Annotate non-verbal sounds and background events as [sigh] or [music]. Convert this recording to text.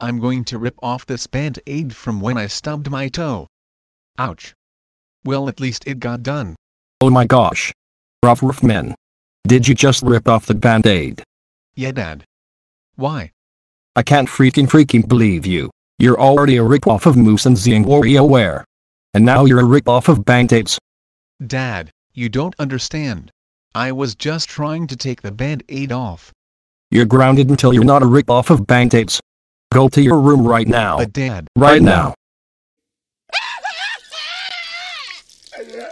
I'm going to rip off this band-aid from when I stubbed my toe. Ouch. Well at least it got done. Oh my gosh. Ruff Ruffman. Did you just rip off the band-aid? Yeah dad. Why? I can't freaking freaking believe you. You're already a rip-off of Moose and Zing WarioWare. And now you're a rip-off of Band-Aids. Dad, you don't understand. I was just trying to take the band-aid off. You're grounded until you're not a rip-off of Band-Aids. Go to your room right now. But dad, Right now. [laughs] Yeah.